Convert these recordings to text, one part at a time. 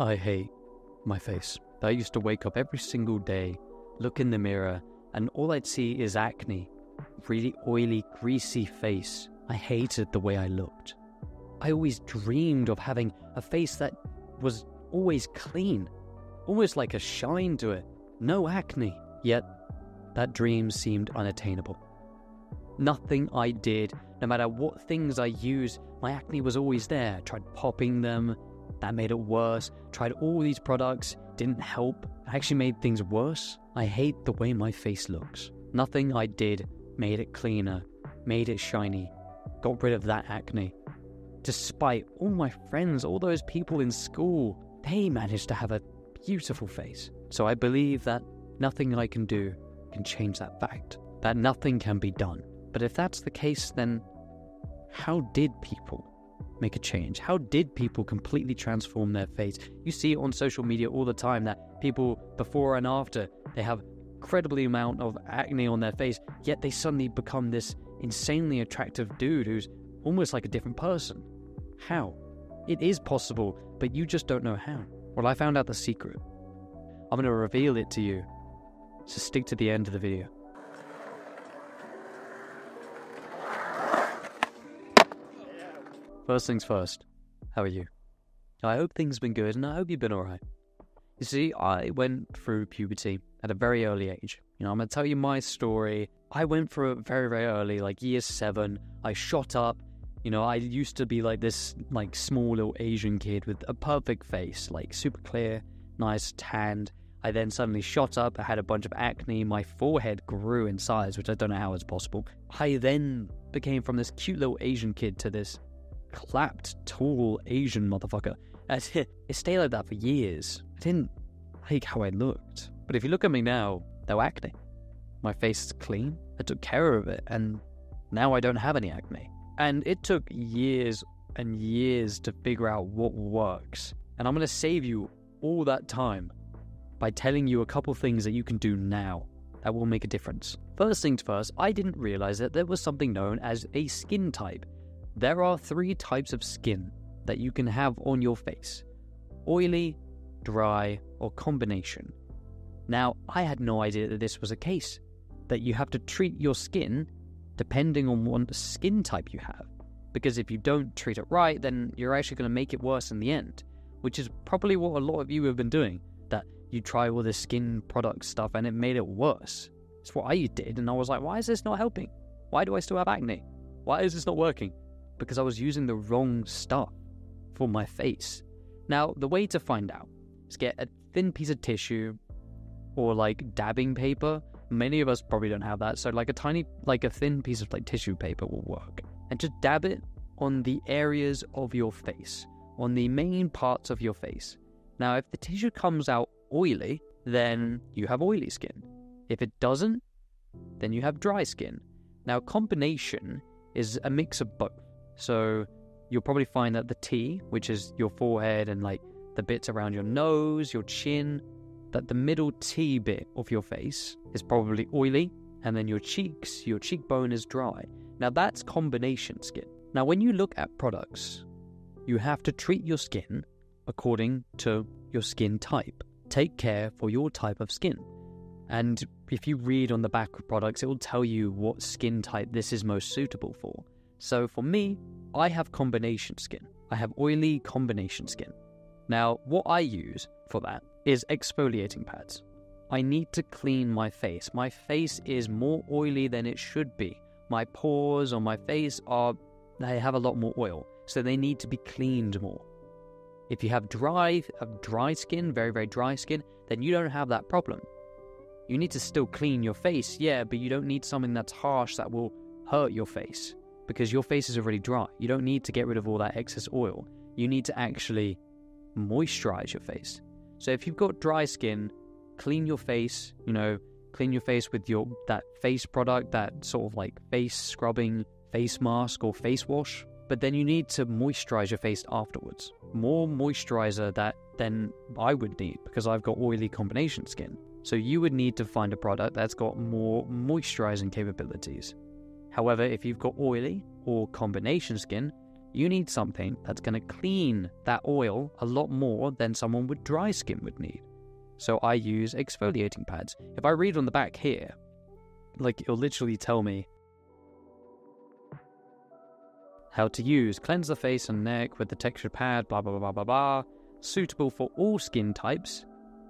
I hate my face. I used to wake up every single day, look in the mirror, and all I'd see is acne. Really oily, greasy face. I hated the way I looked. I always dreamed of having a face that was always clean, almost like a shine to it, no acne. Yet, that dream seemed unattainable. Nothing I did, no matter what things I used, my acne was always there. I tried popping them, that made it worse. Tried all these products, didn't help. It actually made things worse. I hate the way my face looks. Nothing I did made it cleaner, made it shiny, got rid of that acne. Despite all my friends, all those people in school, they managed to have a beautiful face. So I believe that nothing I can do can change that fact, that nothing can be done. But if that's the case, then how did people make a change? How did people completely transform their face? You see on social media all the time that people before and after they have incredibly amount of acne on their face, yet they suddenly become this insanely attractive dude who's almost like a different person. How? It is possible, but you just don't know how. Well, I found out the secret. I'm going to reveal it to you. So stick to the end of the video. First things first, how are you? I hope things have been good and I hope you've been alright. You see, I went through puberty at a very early age. You know, I'm to tell you my story. I went through it very, very early, like year seven. I shot up. You know, I used to be like this, like small little Asian kid with a perfect face, like super clear, nice, tanned. I then suddenly shot up. I had a bunch of acne. My forehead grew in size, which I don't know how it's possible. I then became from this cute little Asian kid to this clapped, tall Asian motherfucker. I stayed like that for years. I didn't like how I looked. But if you look at me now, no acne. My face is clean. I took care of it, and now I don't have any acne. And it took years and years to figure out what works. And I'm going to save you all that time by telling you a couple things that you can do now that will make a difference. First things first, I didn't realize that there was something known as a skin type. There are three types of skin that you can have on your face oily, dry, or combination. Now, I had no idea that this was a case, that you have to treat your skin depending on what skin type you have. Because if you don't treat it right, then you're actually going to make it worse in the end, which is probably what a lot of you have been doing. That you try all this skin product stuff and it made it worse. It's what I did, and I was like, why is this not helping? Why do I still have acne? Why is this not working? Because I was using the wrong stuff for my face. Now, the way to find out is get a thin piece of tissue or like dabbing paper. Many of us probably don't have that, so like a tiny, like a thin piece of like tissue paper will work. And just dab it on the areas of your face, on the main parts of your face. Now, if the tissue comes out oily, then you have oily skin. If it doesn't, then you have dry skin. Now, combination is a mix of both. So you'll probably find that the T, which is your forehead and like the bits around your nose, your chin, that the middle T bit of your face is probably oily, and then your cheeks, your cheekbone is dry. Now that's combination skin. Now, when you look at products, you have to treat your skin according to your skin type. Take care for your type of skin. And if you read on the back of products, it will tell you what skin type this is most suitable for. So for me, I have combination skin. I have oily combination skin. Now, what I use for that is exfoliating pads. I need to clean my face. My face is more oily than it should be. My pores on my face are, they have a lot more oil, so they need to be cleaned more. If you have dry, have dry skin, very, very dry skin, then you don't have that problem. You need to still clean your face, yeah, but you don't need something that's harsh that will hurt your face because your face is already dry. You don't need to get rid of all that excess oil. You need to actually moisturize your face. So if you've got dry skin, clean your face, you know, clean your face with your that face product, that sort of like face scrubbing face mask or face wash. But then you need to moisturize your face afterwards. More moisturizer that than I would need because I've got oily combination skin. So you would need to find a product that's got more moisturizing capabilities. However, if you've got oily or combination skin, you need something that's going to clean that oil a lot more than someone with dry skin would need. So I use exfoliating pads. If I read on the back here, like it'll literally tell me how to use cleanse the face and neck with the textured pad, blah blah blah blah blah blah. Suitable for all skin types,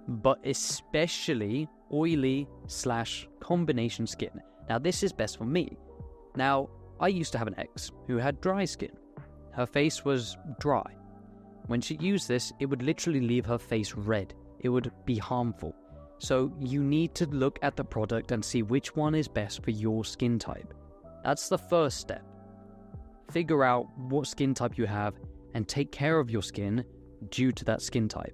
but especially oily slash combination skin. Now this is best for me. Now I used to have an ex who had dry skin. Her face was dry. When she used this, it would literally leave her face red. It would be harmful. So you need to look at the product and see which one is best for your skin type. That's the first step. Figure out what skin type you have and take care of your skin due to that skin type.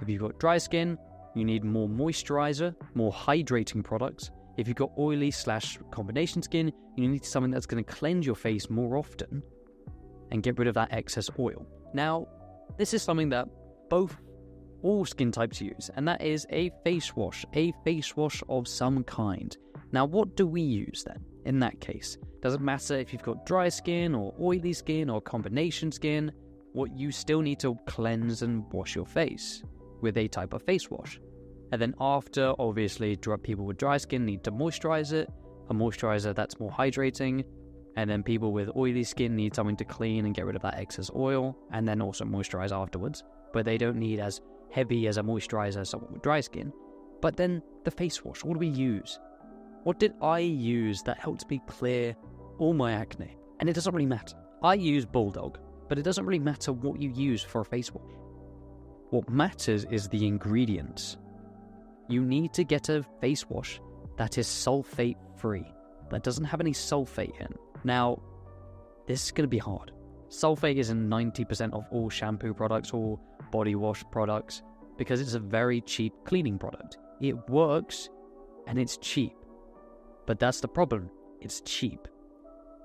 If you've got dry skin, you need more moisturizer, more hydrating products. If you've got oily slash combination skin, you need something that's going to cleanse your face more often and get rid of that excess oil. Now, this is something that both all skin types use, and that is a face wash, a face wash of some kind. Now, what do we use then in that case? Doesn't matter if you've got dry skin or oily skin or combination skin, what you still need to cleanse and wash your face with a type of face wash. And then after, obviously, people with dry skin need to moisturize it, a moisturizer that's more hydrating, and then people with oily skin need something to clean and get rid of that excess oil, and then also moisturize afterwards. But they don't need as heavy as a moisturizer as someone with dry skin. But then the face wash, what do we use? What did I use that helped me clear all my acne? And it doesn't really matter. I use Bulldog, but it doesn't really matter what you use for a face wash. What matters is the ingredients. You need to get a face wash that is sulfate free, that doesn't have any sulfate in. Now, this is going to be hard. Sulfate is in 90% of all shampoo products or body wash products because it's a very cheap cleaning product. It works and it's cheap. But that's the problem it's cheap.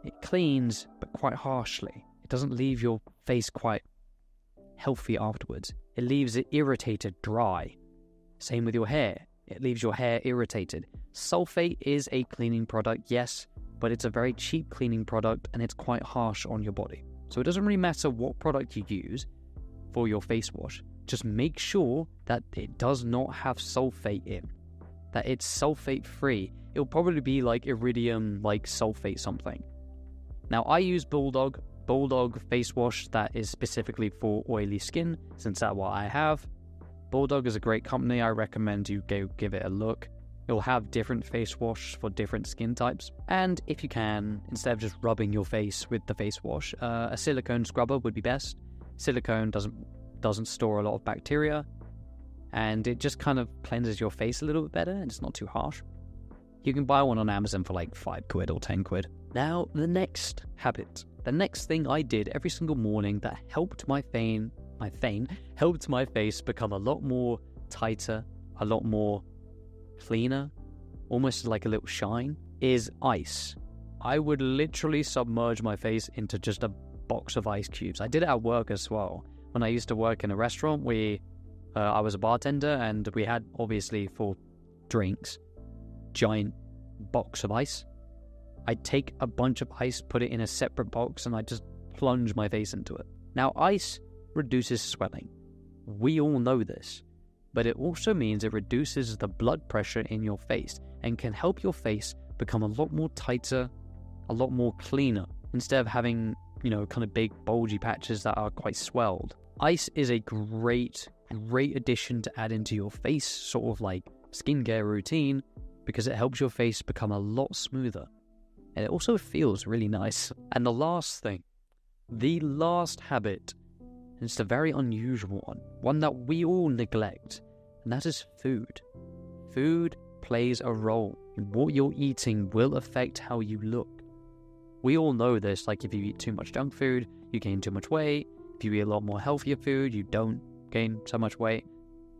It cleans, but quite harshly. It doesn't leave your face quite healthy afterwards. It leaves it irritated, dry. Same with your hair. It leaves your hair irritated. Sulfate is a cleaning product, yes, but it's a very cheap cleaning product and it's quite harsh on your body. So it doesn't really matter what product you use for your face wash, just make sure that it does not have sulfate in, that it's sulfate free. It'll probably be like iridium, like sulfate something. Now, I use Bulldog, Bulldog face wash that is specifically for oily skin, since that's what I have. Bulldog is a great company. I recommend you go give it a look. It'll have different face wash for different skin types. And if you can, instead of just rubbing your face with the face wash, uh, a silicone scrubber would be best. Silicone doesn't doesn't store a lot of bacteria, and it just kind of cleanses your face a little bit better, and it's not too harsh. You can buy one on Amazon for like five quid or ten quid. Now, the next habit, the next thing I did every single morning that helped my fame, my fame, helped my face become a lot more tighter, a lot more cleaner, almost like a little shine, is ice. I would literally submerge my face into just a box of ice cubes. I did it at work as well. When I used to work in a restaurant, we uh, I was a bartender and we had obviously for drinks giant box of ice. I'd take a bunch of ice, put it in a separate box, and I just plunge my face into it. Now, ice reduces swelling. We all know this but it also means it reduces the blood pressure in your face and can help your face become a lot more tighter, a lot more cleaner, instead of having, you know, kind of big bulgy patches that are quite swelled. Ice is a great, great addition to add into your face, sort of like skincare routine, because it helps your face become a lot smoother. And it also feels really nice. And the last thing, the last habit and it's a very unusual one, one that we all neglect, and that is food. Food plays a role in what you're eating will affect how you look. We all know this, like if you eat too much junk food, you gain too much weight. If you eat a lot more healthier food, you don't gain so much weight.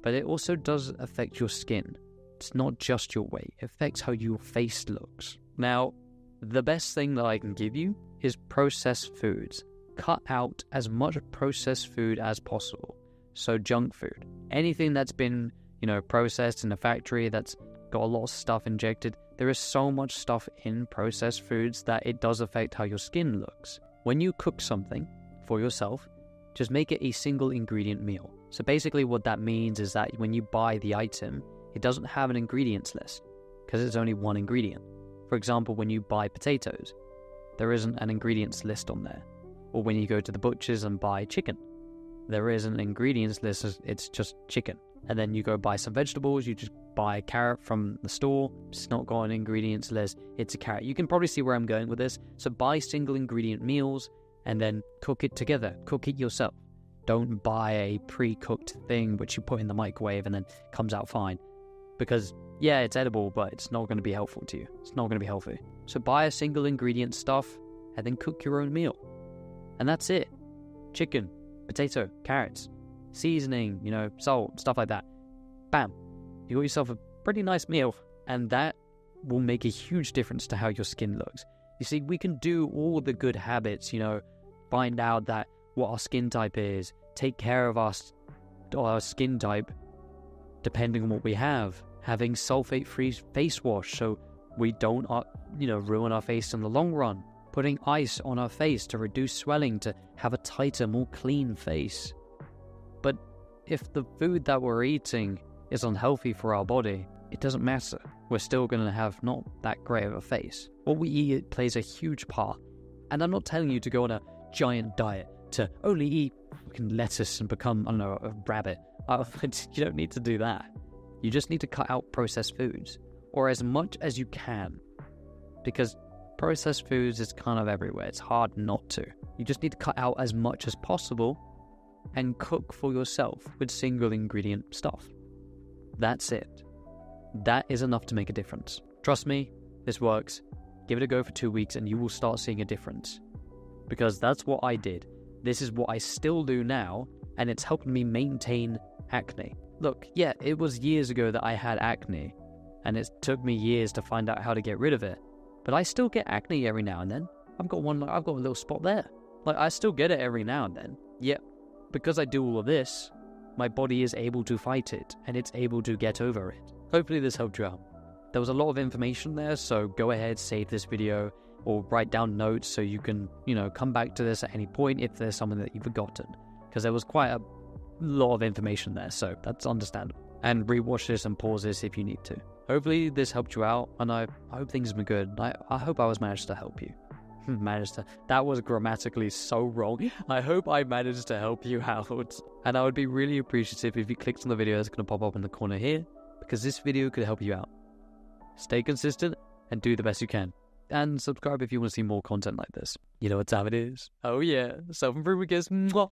But it also does affect your skin. It's not just your weight, it affects how your face looks. Now, the best thing that I can give you is processed foods cut out as much processed food as possible. So, junk food, anything that's been, you know, processed in a factory that's got a lot of stuff injected, there is so much stuff in processed foods that it does affect how your skin looks. When you cook something, for yourself, just make it a single ingredient meal. So basically, what that means is that when you buy the item, it doesn't have an ingredients list because it's only one ingredient. For example, when you buy potatoes, there isn't an ingredients list on there. Or when you go to the butcher's and buy chicken, there is an ingredients list, it's just chicken. And then you go buy some vegetables, you just buy a carrot from the store, it's not got an ingredients list, it's a carrot. You can probably see where I'm going with this. So buy single ingredient meals and then cook it together, cook it yourself. Don't buy a pre cooked thing which you put in the microwave and then comes out fine. Because yeah, it's edible, but it's not going to be helpful to you. It's not going to be healthy. So buy a single ingredient stuff and then cook your own meal. And that's it. Chicken, potato, carrots, seasoning, you know, salt, stuff like that. Bam. You got yourself a pretty nice meal. And that will make a huge difference to how your skin looks. You see, we can do all the good habits, you know, find out that what our skin type is, take care of us, our skin type, depending on what we have, having sulfate free face wash so we don't, uh, you know, ruin our face in the long run. Putting ice on our face to reduce swelling to have a tighter, more clean face. But if the food that we're eating is unhealthy for our body, it doesn't matter. We're still going to have not that great of a face. What we eat plays a huge part. And I'm not telling you to go on a giant diet to only eat fucking lettuce and become, I don't know, a rabbit. Uh, you don't need to do that. You just need to cut out processed foods, or as much as you can, because processed foods is kind of everywhere. It's hard not to. You just need to cut out as much as possible and cook for yourself with single ingredient stuff. That's it. That is enough to make a difference. Trust me, this works. Give it a go for two weeks and you will start seeing a difference. Because that's what I did. This is what I still do now, and it's helped me maintain acne. Look, yeah, it was years ago that I had acne, and it took me years to find out how to get rid of it. But I still get acne every now and then. I've got one, I've got a little spot there. Like, I still get it every now and then. Yet, because I do all of this, my body is able to fight it, and it's able to get over it. Hopefully, this helped you out. There was a lot of information there, so go ahead, save this video, or write down notes so you can, you know, come back to this at any point if there's something that you've forgotten. Because there was quite a lot of information there, so that's understandable. And rewatch this and pause this if you need to. Hopefully, this helped you out, and I, hope things have been good. I, I hope I was managed to help you. managed to. That was grammatically so wrong. I hope I managed to help you out. And I would be really appreciative if you clicked on the video that's going to pop up in the corner here, because this video could help you out. Stay consistent and do the best you can. And subscribe if you want to see more content like this. You know what time it is? Oh yeah, self improvement gifts. Mwah.